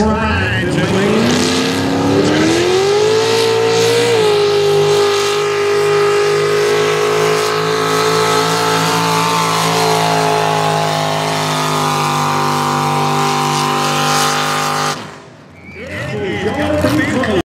trying to